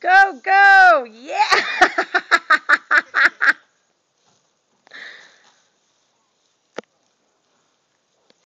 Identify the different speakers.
Speaker 1: Go, go!